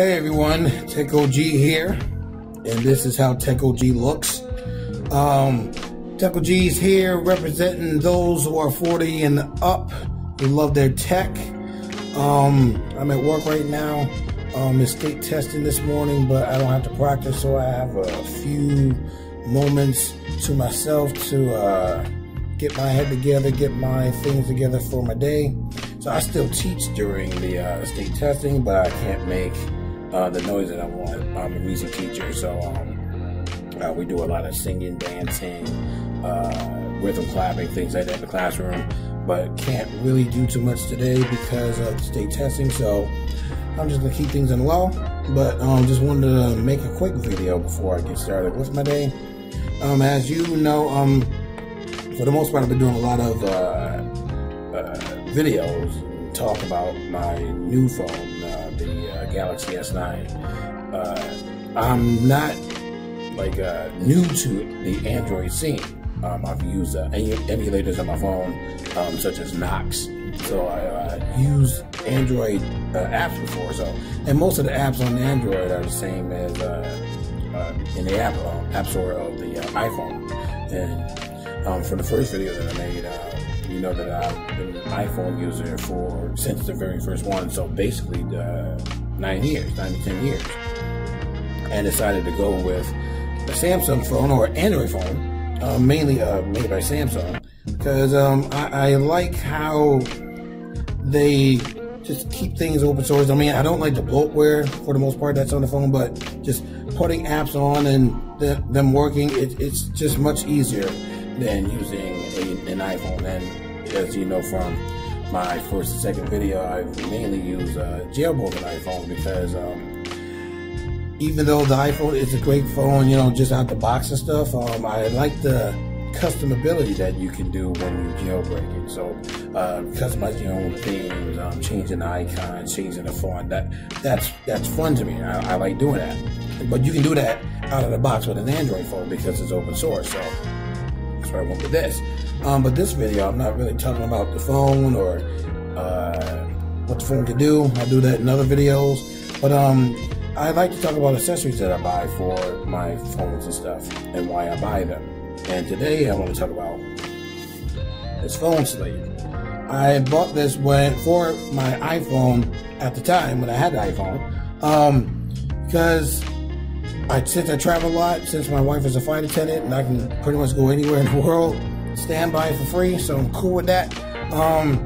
Hey everyone, Tech OG here, and this is how Tech OG looks. Um, Tech OG is here representing those who are 40 and up who love their tech. Um, I'm at work right now. Um, it's state testing this morning, but I don't have to practice, so I have a few moments to myself to uh, get my head together, get my things together for my day. So I still teach during the uh, state testing, but I can't make uh, the noise that I want. I'm a music teacher, so um, uh, we do a lot of singing, dancing, uh, rhythm clapping, things like that in the classroom. But can't really do too much today because of state testing. So I'm just gonna keep things in low. But um, just wanted to make a quick video before I get started with my day. Um, as you know, um, for the most part, I've been doing a lot of uh, uh, videos talk about my new phone Galaxy S9. Uh, I'm not like uh, new to the Android scene. Um, I've used uh, emulators on my phone, um, such as Knox. So I uh, use Android uh, apps before. So, and most of the apps on Android are the same as uh, uh, in the app App Store of the iPhone. And um, for the first video that I made, you know that I've been an iPhone user for since the very first one. So basically, nine years, nine to ten years, and decided to go with a Samsung phone or Android phone, uh, mainly uh, made by Samsung, because um, I, I like how they just keep things open source. I mean, I don't like the bloatware for the most part that's on the phone, but just putting apps on and the, them working, it, it's just much easier than using a, an iPhone. And as you know from my first and second video, I mainly use uh, jailbroken iPhone because um, even though the iPhone is a great phone, you know, just out the box and stuff, um, I like the customability that you can do when you jailbreak it. So, uh, customize your own themes, um, changing the icon, changing the font. That that's that's fun to me. I, I, like doing that. But you can do that out of the box with an Android phone because it's open source. So that's where I went with this. Um, but this video, I'm not really talking about the phone or uh, what the phone can do. I'll do that in other videos. But um, I like to talk about accessories that I buy for my phones and stuff and why I buy them. And today I want to talk about this phone sleeve. I bought this when for my iPhone at the time when I had the iPhone um, because I since I travel a lot, since my wife is a flight attendant and I can pretty much go anywhere in the world, standby for free, so I'm cool with that. Um,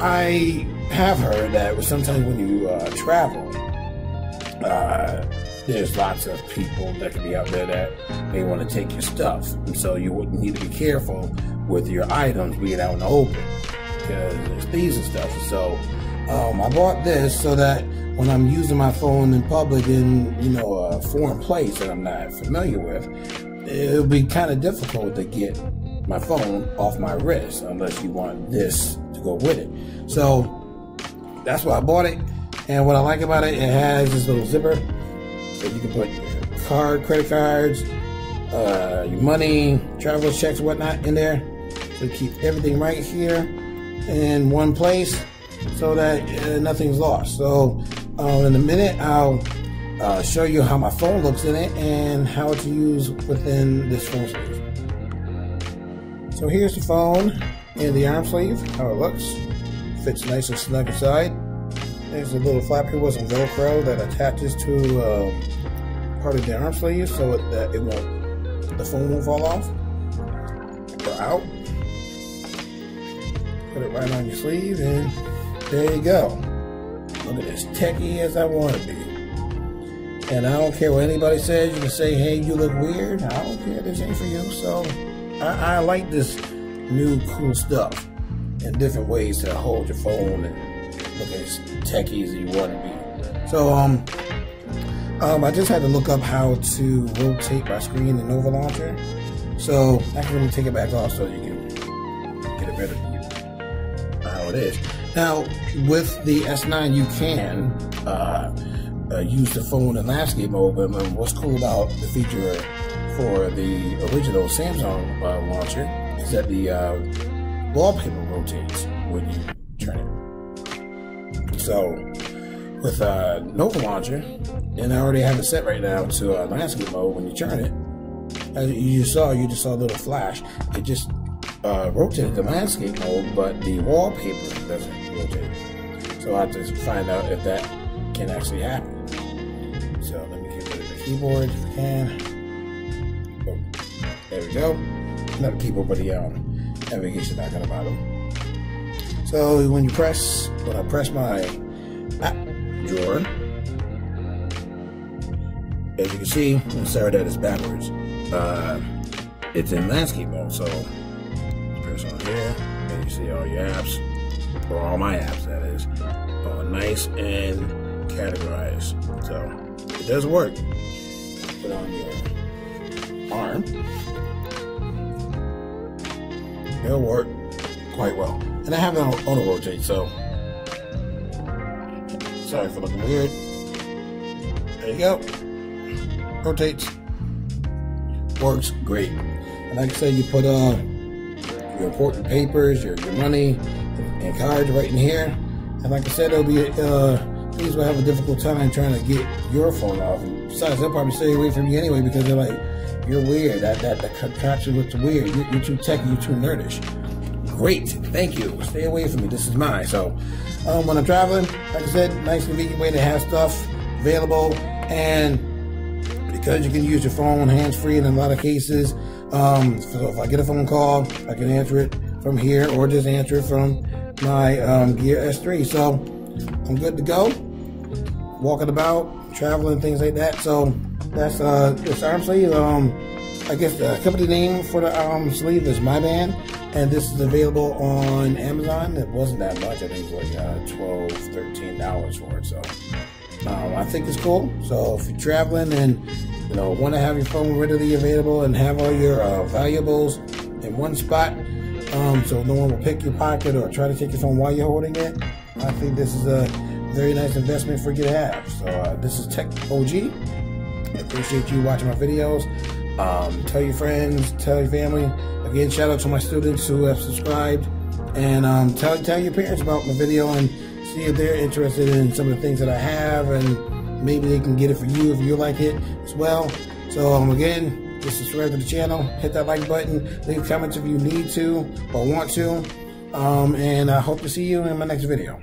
I have heard that sometimes when you uh, travel, uh, there's lots of people that can be out there that may want to take your stuff, and so you would need to be careful with your items being out in the open because there's thieves and stuff. So um, I bought this so that when I'm using my phone in public in you know a foreign place that I'm not familiar with, it'll be kind of difficult to get my phone off my wrist unless you want this to go with it. So that's why I bought it. And what I like about it, it has this little zipper that you can put your card, credit cards, uh, your money, travel checks, whatnot in there. So keep everything right here in one place so that uh, nothing's lost. So uh, in a minute, I'll uh, show you how my phone looks in it and how to use within this phone space. So here's the phone in the arm sleeve, how it looks. Fits nice and snug inside. There's a little flap here with some Velcro that attaches to uh, part of the arm sleeve so it, that it won't, the phone won't fall off or out. Put it right on your sleeve and there you go. Look at as techy as I want to be. And I don't care what anybody says. You can say, hey, you look weird. I don't care. This ain't for you. So I, I like this new cool stuff and different ways to hold your phone and look as techy as you want to be. So um, um, I just had to look up how to rotate my screen in Nova Launcher. So I can really take it back off so you can get a better view how it is. Now with the S9 you can uh, uh, use the phone in landscape mode, but what's cool about the feature for the original Samsung uh, launcher is that the uh, wallpaper rotates when you turn it. So with a Nova Launcher, and I already have it set right now to uh, landscape mode. When you turn it, as you saw, you just saw a little flash. It just uh, rotated the landscape mode, but the wallpaper doesn't rotate. So I have to find out if that can actually happen. So let me get rid of the keyboard if I can. There we go. Not the keyboard, but the um, navigation back on the bottom. So when you press, when I press my app drawer, as you can see, sorry that is backwards. Uh, it's in landscape mode, so press on here, and you see all your apps, or all my apps, that is, all nice and categorized. So it does work. Put on your arm. It'll work quite well. And I have it on a rotate, so sorry for looking weird. There you go. Rotates. Works great. And like I said, you put uh your important papers, your, your money, and cards right in here. And like I said, it'll be uh these will have a difficult time trying to get your phone off. Besides, they'll probably stay away from you anyway because they're like, you're weird. That that the contraption looks weird. You're, you're too techy. You're too nerdish great. Thank you. Stay away from me. This is mine. So um, when I'm traveling, like I said, nice convenient way to have stuff available. And because you can use your phone hands-free in a lot of cases, um, so if I get a phone call, I can answer it from here or just answer it from my um, Gear S3. So I'm good to go. Walking about, traveling, things like that. So that's uh, this arm sleeve. Um, I guess the company name for the um, sleeve is MyBand and this is available on Amazon. It wasn't that much. I think it was like uh, 12 $13 for it. So um, I think it's cool. So if you're traveling and you know want to have your phone readily available and have all your uh, valuables in one spot, um, so no one will pick your pocket or try to take your phone while you're holding it, I think this is a very nice investment for you to have. So uh, this is Tech OG. Appreciate you watching my videos. Um, tell your friends, tell your family. Again, shout out to my students who have subscribed. And um, tell, tell your parents about my video and see if they're interested in some of the things that I have. And maybe they can get it for you if you like it as well. So um, again, just subscribe to the channel. Hit that like button. Leave comments if you need to or want to. Um, and I hope to see you in my next video.